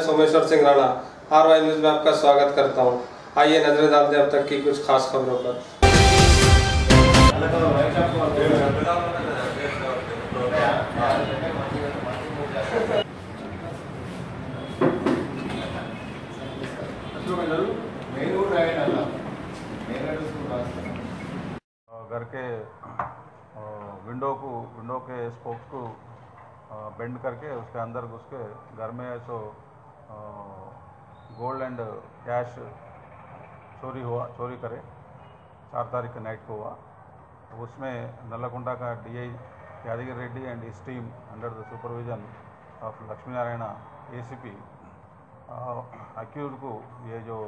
Someshwar Singh Rana R Y news में आपका स्वागत करता हूँ। आइए नज़रें डालते हैं अब तक की कुछ खास खबरों पर। घर के विंडो को विंडो के स्पोक्स को बेंड करके उसके अंदर घुस के घर में सो गोल्ड एंड कैश चोरी हुआ, चोरी करे। चार तारीख नाइट को हुआ। उसमें नल्लाकुंडा का DI Yadagiri Reddy and his team under the supervision of Lakshmi Narayan ACP accused को, ये जो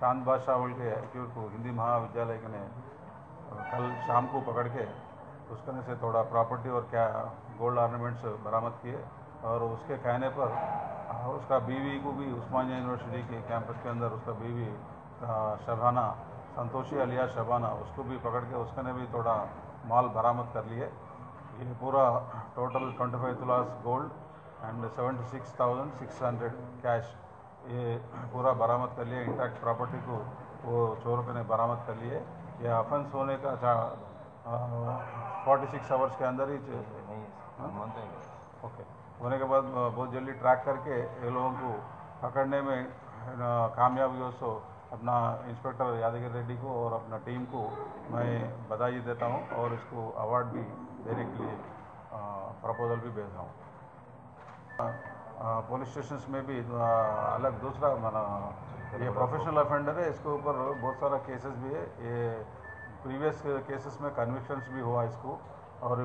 चाँद बादशाह बोल के अक्यूज को हिंदी महाविद्यालय के ने कल शाम को पकड़ के उसकने से थोड़ा प्रॉपर्टी और क्या गोल्ड ऑर्नामेंट्स बरामद किए। और उसके कहने पर उसका बीवी को भी उस्मानिया यूनिवर्सिटी के कैंपस के अंदर उसका बीवी शबाना संतोषी अलिया शबाना उसको भी पकड़ के उसकने भी थोड़ा माल बरामद कर लिए। ये पूरा total twenty five tolas gold and seventy six thousand six hundred cash ये पूरा बरामद कर लिए। इंटैक्ट प्रॉपर्टी को वो चोरों ने बरामद कर लिए। ये अफेंस होने का फोर्टी सिक्स आवर्स के अंदर ही ओके होने के बाद बहुत जल्दी ट्रैक करके ये लोगों को पकड़ने में कामयाबी हो सो अपना इंस्पेक्टर यादगिरी रेड्डी को और अपना टीम को मैं बधाई देता हूँ और इसको अवार्ड भी देने के लिए प्रपोजल भी भेज रहा हूँ। पुलिस स्टेशन में भी अलग दूसरा माना, ये प्रोफेशनल अफेंडर है। इसके ऊपर बहुत सारा केसेस भी है। ये प्रीवियस केसेस में कन्विक्शंस भी हुआ इसको। और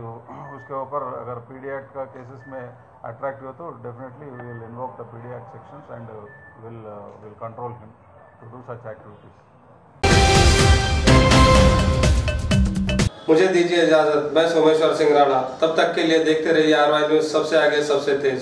उसके ऊपर अगर पी डी एक्ट का केसेस में अट्रैक्ट हुआ तो definitely we will invoke the P D act sections and will will control him to do such activities मुझे दीजिए इजाज़त। मैं सोमेश्वर सिंह राणा। तब तक के लिए देखते रहिए आर वाई न्यूज़ सबसे आगे, सबसे तेज।